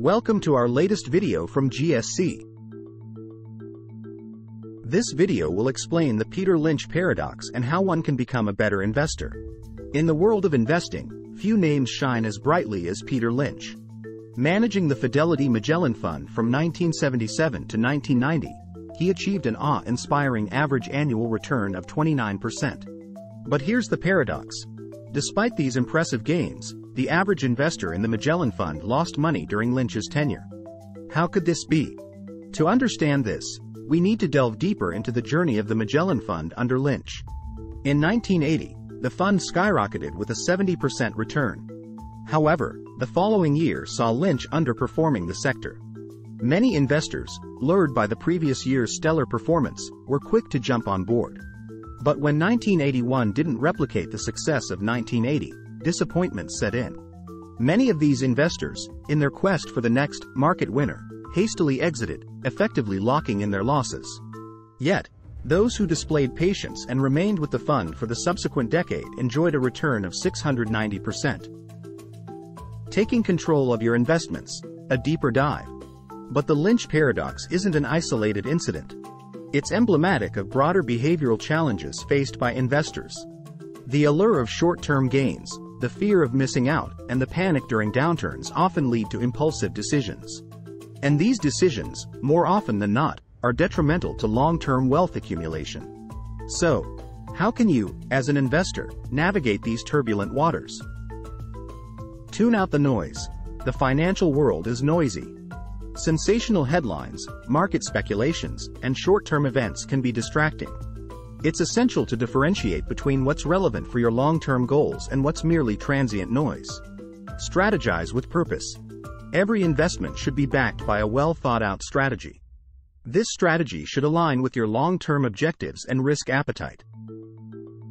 Welcome to our latest video from GSC. This video will explain the Peter Lynch paradox and how one can become a better investor. In the world of investing, few names shine as brightly as Peter Lynch. Managing the Fidelity Magellan Fund from 1977 to 1990, he achieved an awe-inspiring average annual return of 29%. But here's the paradox. Despite these impressive gains, the average investor in the Magellan Fund lost money during Lynch's tenure. How could this be? To understand this, we need to delve deeper into the journey of the Magellan Fund under Lynch. In 1980, the fund skyrocketed with a 70% return. However, the following year saw Lynch underperforming the sector. Many investors, lured by the previous year's stellar performance, were quick to jump on board. But when 1981 didn't replicate the success of 1980, disappointment set in. Many of these investors, in their quest for the next market winner, hastily exited, effectively locking in their losses. Yet, those who displayed patience and remained with the fund for the subsequent decade enjoyed a return of 690%. Taking control of your investments, a deeper dive. But the Lynch paradox isn't an isolated incident. It's emblematic of broader behavioral challenges faced by investors. The allure of short-term gains, the fear of missing out, and the panic during downturns often lead to impulsive decisions. And these decisions, more often than not, are detrimental to long-term wealth accumulation. So, how can you, as an investor, navigate these turbulent waters? Tune out the noise. The financial world is noisy. Sensational headlines, market speculations, and short-term events can be distracting. It's essential to differentiate between what's relevant for your long-term goals and what's merely transient noise. Strategize with purpose. Every investment should be backed by a well-thought-out strategy. This strategy should align with your long-term objectives and risk appetite.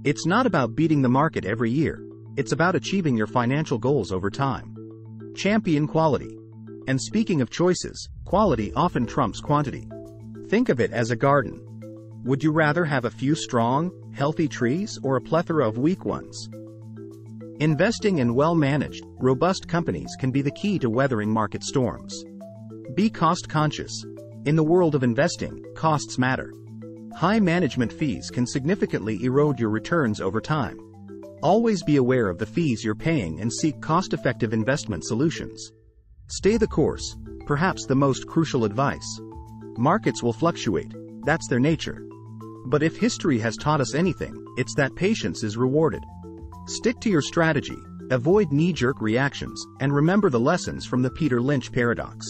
It's not about beating the market every year, it's about achieving your financial goals over time. Champion quality. And speaking of choices, quality often trumps quantity. Think of it as a garden. Would you rather have a few strong, healthy trees or a plethora of weak ones? Investing in well-managed, robust companies can be the key to weathering market storms. Be cost conscious. In the world of investing, costs matter. High management fees can significantly erode your returns over time. Always be aware of the fees you're paying and seek cost-effective investment solutions. Stay the course, perhaps the most crucial advice. Markets will fluctuate, that's their nature. But if history has taught us anything, it's that patience is rewarded. Stick to your strategy, avoid knee-jerk reactions, and remember the lessons from the Peter Lynch paradox.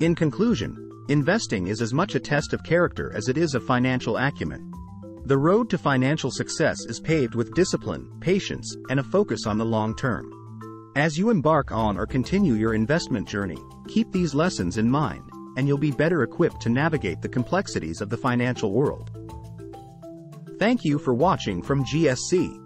In conclusion, investing is as much a test of character as it is of financial acumen. The road to financial success is paved with discipline, patience, and a focus on the long term. As you embark on or continue your investment journey, keep these lessons in mind, and you'll be better equipped to navigate the complexities of the financial world. Thank you for watching from GSC.